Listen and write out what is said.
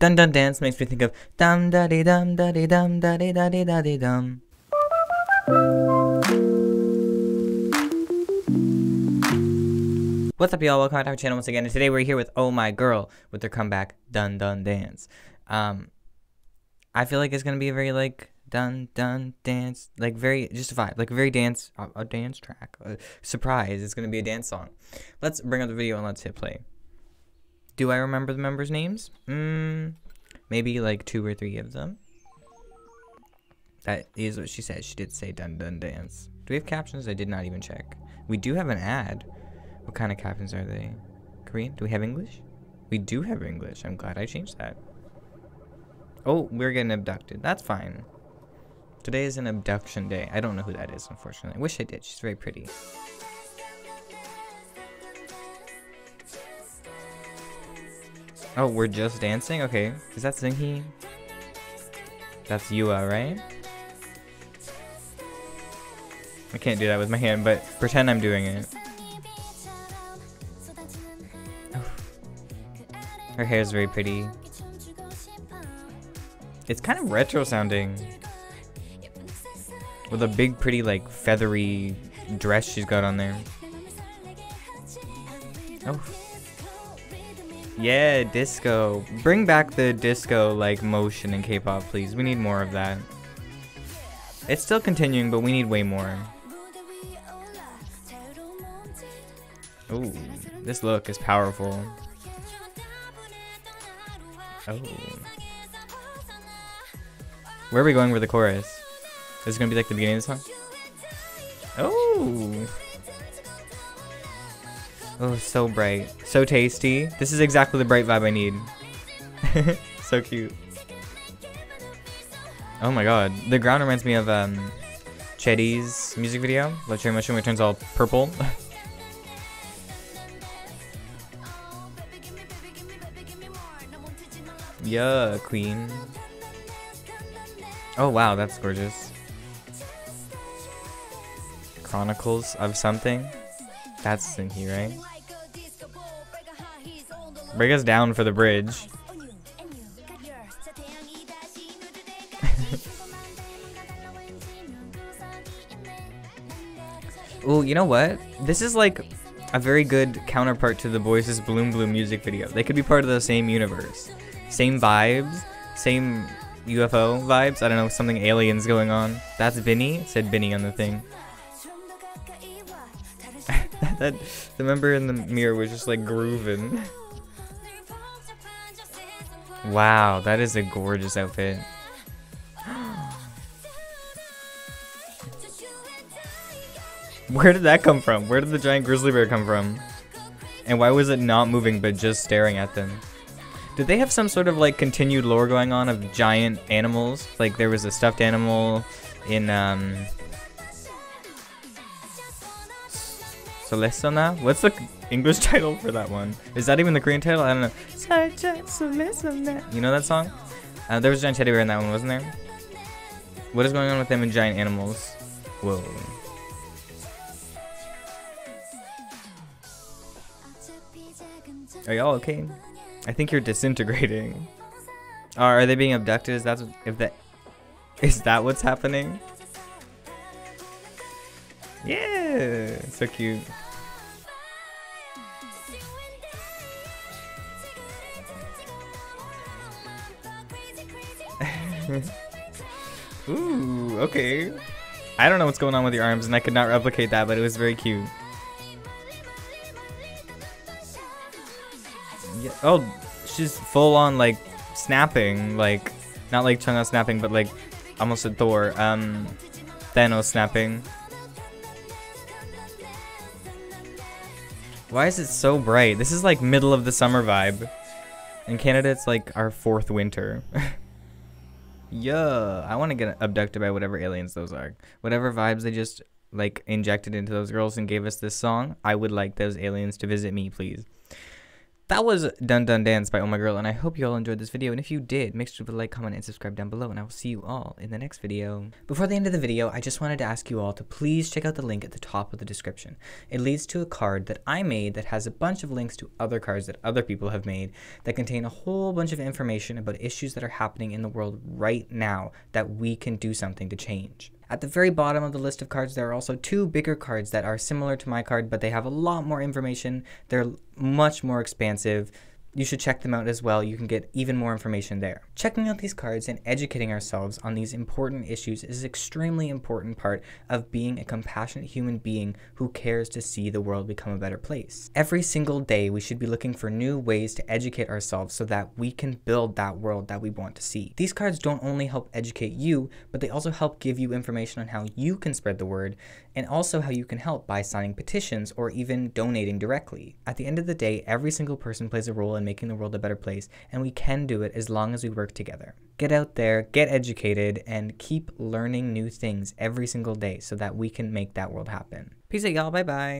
Dun Dun Dance makes me think of dum da dee dum da dee dum da dee da dee da dee dum. What's up, y'all? Welcome back to our channel once again. And today we're here with Oh My Girl with their comeback Dun Dun Dance. Um, I feel like it's gonna be a very like dun dun dance, like very just a vibe, like a very dance, a, a dance track. A surprise! It's gonna be a dance song. Let's bring up the video and let's hit play. Do I remember the members' names? Mm, maybe like two or three of them. That is what she said. She did say dun dun dance. Do we have captions? I did not even check. We do have an ad. What kind of captions are they? Korean? Do we have English? We do have English. I'm glad I changed that. Oh, we're getting abducted. That's fine. Today is an abduction day. I don't know who that is, unfortunately. I wish I did. She's very pretty. Oh, we're just dancing? Okay. Is that Seunghee? That's YooA, right? I can't do that with my hand, but pretend I'm doing it. Her hair is very pretty. It's kind of retro sounding. With a big, pretty, like, feathery dress she's got on there. Oh. Yeah, disco. Bring back the disco, like, motion in K-pop, please. We need more of that. It's still continuing, but we need way more. Ooh, this look is powerful. Oh. Where are we going with the chorus? Is it gonna be like the beginning of the song? Oh. Oh, so bright. So tasty. This is exactly the bright vibe I need. so cute. Oh my god. The ground reminds me of um Chetty's music video, Let Cherry Motion, where it turns all purple. yeah, queen. Oh wow, that's gorgeous. Chronicles of something. That's Seunghee, right? Break us down for the bridge. Ooh, you know what? This is like a very good counterpart to the Boyz' Bloom Bloom music video. They could be part of the same universe. Same vibes, same UFO vibes. I don't know, something aliens going on. That's Binnie. said Binnie on the thing. that the member in the mirror was just like grooving. wow, that is a gorgeous outfit. Where did that come from? Where did the giant grizzly bear come from? And why was it not moving but just staring at them? Did they have some sort of like continued lore going on of giant animals? Like there was a stuffed animal in um Solesona? What's the English title for that one? Is that even the Korean title? I don't know. You know that song? Uh, there was a giant teddy bear in that one, wasn't there? What is going on with them and giant animals? Whoa. Are y'all okay? I think you're disintegrating. Oh, are they being abducted? Is that if that is that what's happening? Yeah, so cute. Ooh, okay. I don't know what's going on with your arms, and I could not replicate that, but it was very cute. Yeah. Oh, she's full on like snapping, like not like Chungha snapping, but like almost a Thor. Um, Thanos snapping. Why is it so bright? This is like middle of the summer vibe. In Canada, it's like our fourth winter. yeah, I want to get abducted by whatever aliens those are. Whatever vibes they just like injected into those girls and gave us this song, I would like those aliens to visit me, please. That was Dun Dun Dance by Oh My Girl, and I hope you all enjoyed this video. And if you did, make sure to like, comment, and subscribe down below, and I will see you all in the next video. Before the end of the video, I just wanted to ask you all to please check out the link at the top of the description. It leads to a card that I made that has a bunch of links to other cards that other people have made that contain a whole bunch of information about issues that are happening in the world right now that we can do something to change. At the very bottom of the list of cards, there are also two bigger cards that are similar to my card, but they have a lot more information. They're much more expansive you should check them out as well. You can get even more information there. Checking out these cards and educating ourselves on these important issues is an extremely important part of being a compassionate human being who cares to see the world become a better place. Every single day, we should be looking for new ways to educate ourselves so that we can build that world that we want to see. These cards don't only help educate you, but they also help give you information on how you can spread the word and also how you can help by signing petitions or even donating directly. At the end of the day, every single person plays a role in making the world a better place, and we can do it as long as we work together. Get out there, get educated, and keep learning new things every single day so that we can make that world happen. Peace out, y'all. Bye bye.